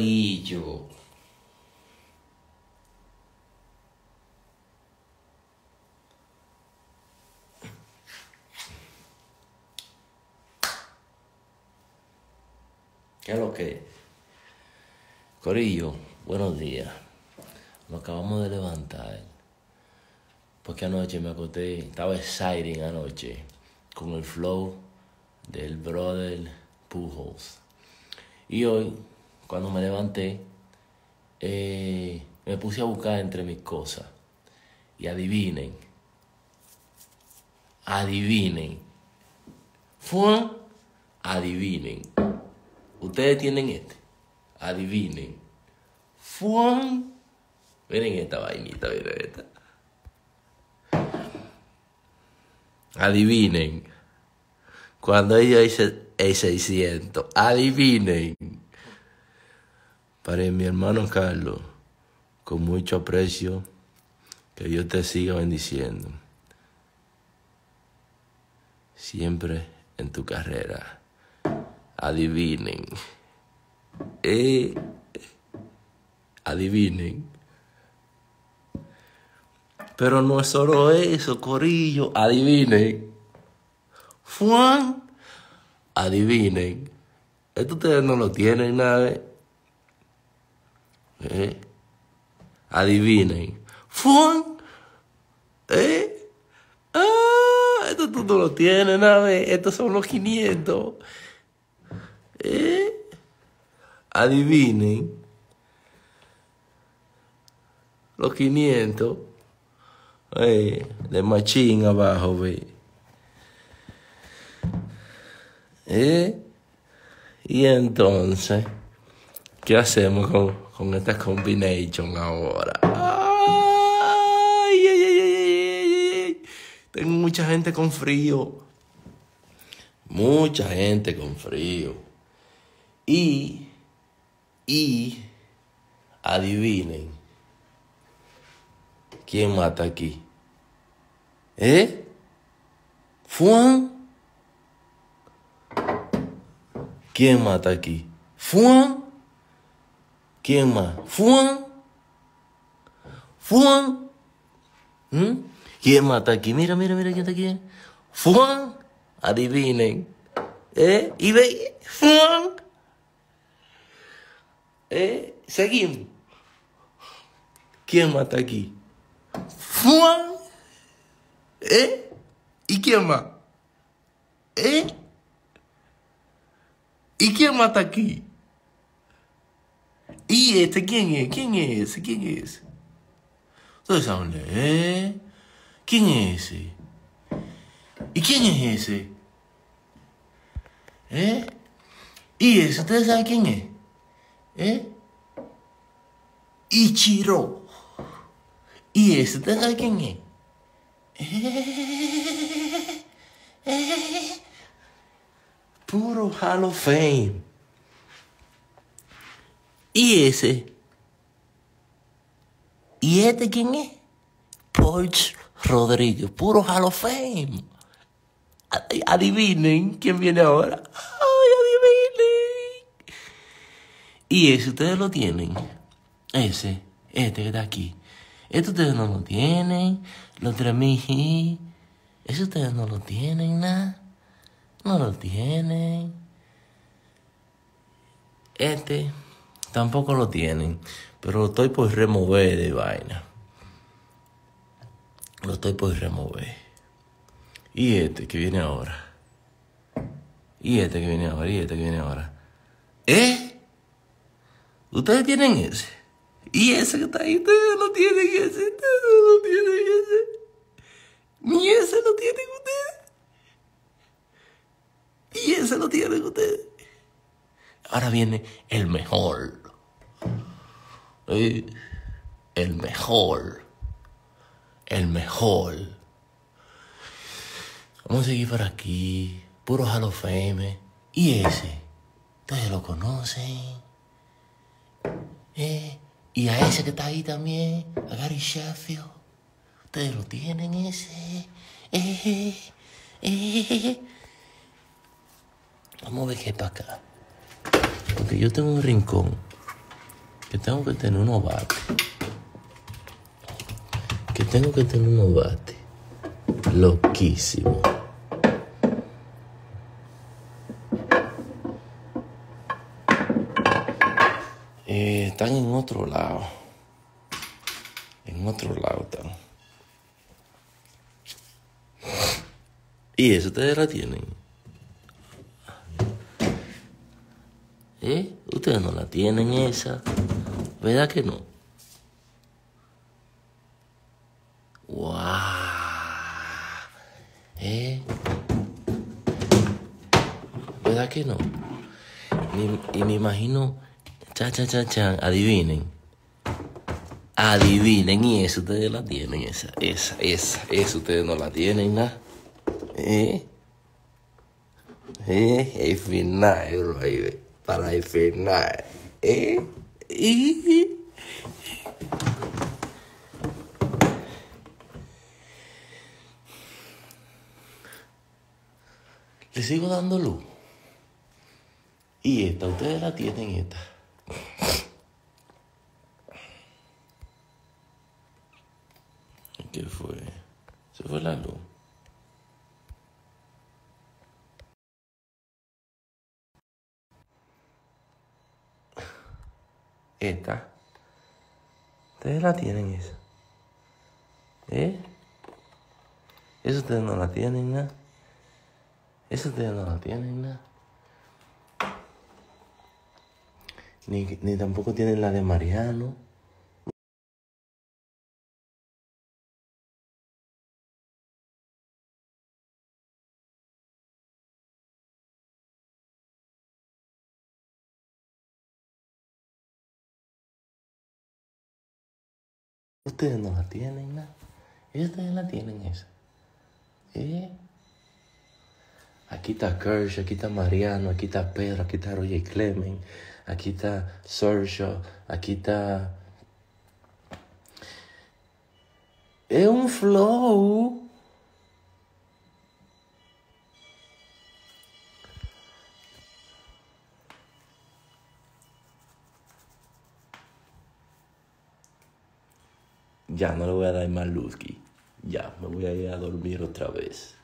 Corillo. ¿Qué lo que? Corillo, buenos días. Nos acabamos de levantar. Porque anoche me acosté, estaba exciting anoche con el flow del brother Pujols. Y hoy, cuando me levanté, eh, me puse a buscar entre mis cosas. Y adivinen. Adivinen. Fue adivinen. Ustedes tienen este. Adivinen. Fuan. Miren esta vainita, miren esta. Adivinen. Cuando ella dice el 600, adivinen. Para mi hermano Carlos, con mucho aprecio, que Dios te siga bendiciendo. Siempre en tu carrera. Adivinen. Eh, adivinen. Pero no es solo eso, Corillo. Adivinen. Juan. Adivinen. Esto ustedes no lo tienen nada. ¿Eh? Adivinen. Juan. ¿Eh? Ah, esto tú no lo tienes nada. Estos son los 500. ¿Eh? Adivinen. Los 500. Eh, de machín abajo, ve. ¿Eh? Y entonces, ¿qué hacemos con, con esta combination ahora? Ay, ay, ay. Tengo mucha gente con frío. Mucha gente con frío. Y, y, adivinen, ¿quién mata aquí? ¿Eh? ¿Fuan? ¿Quién mata aquí? ¿Fuan? ¿Quién más? ¿Fuan? ¿Fuan? ¿Mm? ¿Quién mata aquí? Mira, mira, mira quién está aquí. ¿Fuan? Adivinen. ¿Eh? ¿Y ve? ¿Fuan? ¿Eh? Seguimos. ¿Quién mata aquí? ¿Fuan? ¿Eh? ¿Y quién más? ¿Eh? ¿Y quién mata aquí? ¿Y este quién es? ¿Quién es ese? ¿Quién es ese? Ustedes saben leer. ¿Quién es ese? ¿Y quién es ese? ¿Eh? ¿Y ese? ¿Ustedes saben quién es? ¿Eh? Ichiro. ¿Y ese? ¿Ustedes saben quién es? ¿Eh? ¿Eh? Puro Hall of Fame. ¿Y ese? ¿Y este quién es? Porch Rodríguez, puro Hall of Fame. Ad- Adivinen quién viene ahora. ¡Ay, adivinen! ¿Y ese ustedes lo tienen? Ese, este que está aquí. Este ustedes no lo tienen. Los tres mil. Ese ustedes no lo tienen, nada. No lo tienen. Este tampoco lo tienen. Pero lo estoy por remover de vaina. Lo estoy por remover. Y este que viene ahora. Y este que viene ahora. Y este que viene ahora. ¿Eh? ¿Ustedes tienen ese? Y ese que está ahí, ustedes no tienen ese. Ustedes no tienen ese. Ni ese lo tienen ustedes. Y ese lo tienen ustedes. Ahora viene el mejor. Eh, El mejor. El mejor. Vamos a seguir por aquí. Puro Hall of Fame. Y ese. Ustedes lo conocen. Eh, y a ese que está ahí también. A Gary Sheffield. Ustedes lo tienen ese. Eh. Vamos a ver qué hay para acá. Porque yo tengo un rincón que tengo que tener unos bates. Que tengo que tener unos bates. Loquísimo. Eh, están en otro lado. En otro lado están. ¿Y eso ustedes la tienen? ¿Eh? Ustedes no la tienen esa. ¿Verdad que no? ¡Wow! ¿Eh? ¿Verdad que no? y me imagino, cha, cha, cha, cha, adivinen. Adivinen, y eso ustedes la tienen, esa, esa, esa, esa ustedes no la tienen, nada. ¿Eh? ¿Eh? El final, para el final. ¿Eh? ¿Eh? Le sigo dando luz. Y esta, ustedes la tienen esta. ¿Qué fue? Se fue la luz. Esta. Ustedes la tienen esa. ¿Eh? Eso ustedes no la tienen nada. Eso ustedes no la tienen nada. Ni, ni tampoco tienen la de Mariano. Ustedes no la tienen, nada. Ustedes la tienen esa. ¿Eh? Aquí está Kirsch, aquí está Mariano, aquí está Pedro, aquí está Roger Clemen, aquí está Sergio, aquí está... Es un flow. Ya no le voy a dar más luz, Ya, me voy a ir a dormir otra vez.